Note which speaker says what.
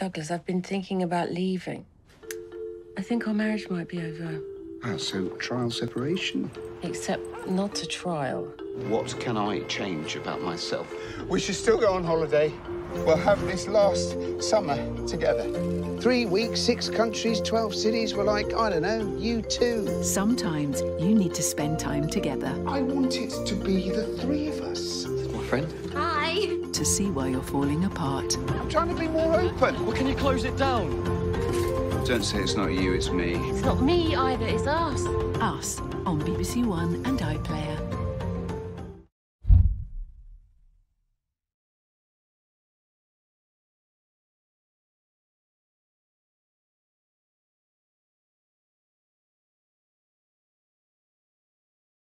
Speaker 1: Douglas, I've been thinking about leaving. I think our marriage might be over.
Speaker 2: Ah, so trial separation?
Speaker 1: Except not a trial.
Speaker 2: What can I change about myself?
Speaker 3: We should still go on holiday. We'll have this last summer together.
Speaker 2: Three weeks, six countries, 12 cities. We're like, I don't know, you too.
Speaker 4: Sometimes you need to spend time together
Speaker 3: I want it to be the three of us.
Speaker 5: My friend?
Speaker 6: Hi.
Speaker 4: to see why you're falling apart.
Speaker 3: I'm trying to be more open.
Speaker 5: Well, can you close it down?
Speaker 2: Don't say it's not you, it's me.
Speaker 1: It's not me either, it's us.
Speaker 4: Us on BBC One and iPlayer.